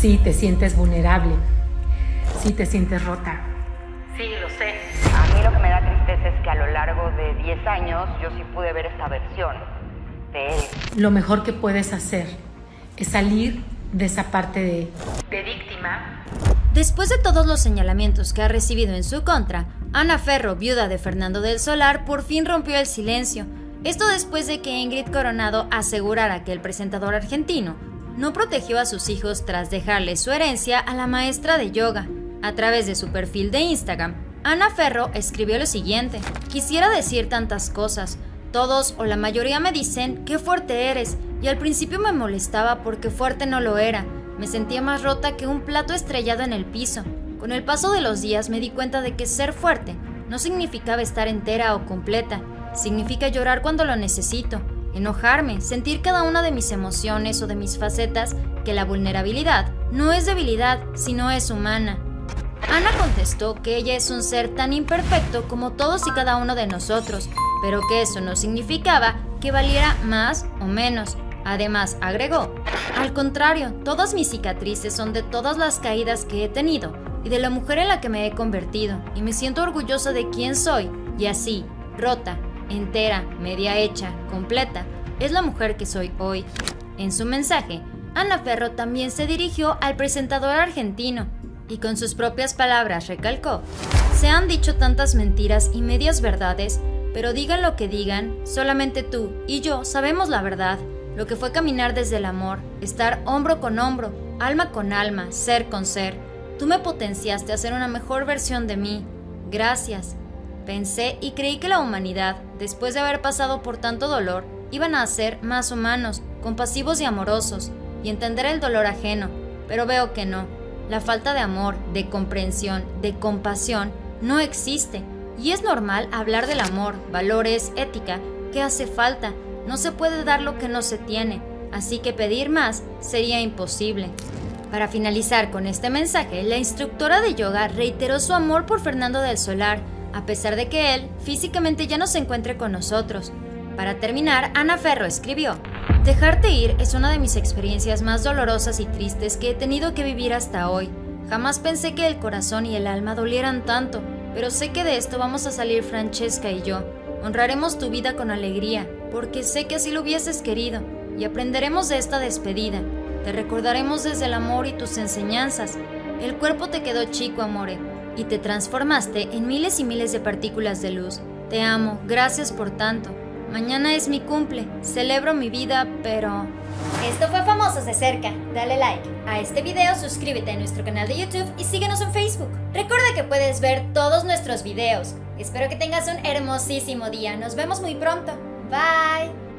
Sí, te sientes vulnerable. Sí, te sientes rota. Sí, lo sé. A mí lo que me da tristeza es que a lo largo de 10 años yo sí pude ver esa versión de él. Lo mejor que puedes hacer es salir de esa parte de, De víctima. Después de todos los señalamientos que ha recibido en su contra, Ana Ferro, viuda de Fernando del Solar, por fin rompió el silencio. Esto después de que Ingrid Coronado asegurara que el presentador argentino no protegió a sus hijos tras dejarle su herencia a la maestra de yoga. A través de su perfil de Instagram, Ana Ferro escribió lo siguiente: Quisiera decir tantas cosas. Todos o la mayoría me dicen qué fuerte eres, y al principio me molestaba porque fuerte no lo era. Me sentía más rota que un plato estrellado en el piso. Con el paso de los días me di cuenta de que ser fuerte no significaba estar entera o completa, significa llorar cuando lo necesito, enojarme, sentir cada una de mis emociones o de mis facetas, que la vulnerabilidad no es debilidad, sino es humana. Ana contestó que ella es un ser tan imperfecto como todos y cada uno de nosotros, pero que eso no significaba que valiera más o menos. Además, agregó, al contrario, todas mis cicatrices son de todas las caídas que he tenido y de la mujer en la que me he convertido, y me siento orgullosa de quién soy, y así, rota, entera, media hecha, completa, es la mujer que soy hoy. En su mensaje, Ana Ferro también se dirigió al presentador argentino y con sus propias palabras recalcó, se han dicho tantas mentiras y medias verdades, pero digan lo que digan, solamente tú y yo sabemos la verdad, lo que fue caminar desde el amor, estar hombro con hombro, alma con alma, ser con ser. Tú me potenciaste a ser una mejor versión de mí. Gracias. Pensé y creí que la humanidad, después de haber pasado por tanto dolor, iban a ser más humanos, compasivos y amorosos, y entender el dolor ajeno, pero veo que no. La falta de amor, de comprensión, de compasión, no existe, y es normal hablar del amor, valores, ética, que hace falta. No se puede dar lo que no se tiene, así que pedir más sería imposible. Para finalizar con este mensaje, la instructora de yoga reiteró su amor por Fernando del Solar, a pesar de que él físicamente ya no se encuentre con nosotros. Para terminar, Ana Ferro escribió, Dejarte ir es una de mis experiencias más dolorosas y tristes que he tenido que vivir hasta hoy. Jamás pensé que el corazón y el alma dolieran tanto, pero sé que de esto vamos a salir Francesca y yo. Honraremos tu vida con alegría, porque sé que así lo hubieses querido, y aprenderemos de esta despedida. Te recordaremos desde el amor y tus enseñanzas. El cuerpo te quedó chico, amore, y te transformaste en miles y miles de partículas de luz. Te amo, gracias por tanto. Mañana es mi cumple, celebro mi vida, pero... Esto fue Famosos de Cerca. Dale like a este video, suscríbete a nuestro canal de YouTube y síguenos en Facebook. Recuerda que puedes ver todos nuestros videos. Espero que tengas un hermosísimo día. Nos vemos muy pronto. Bye.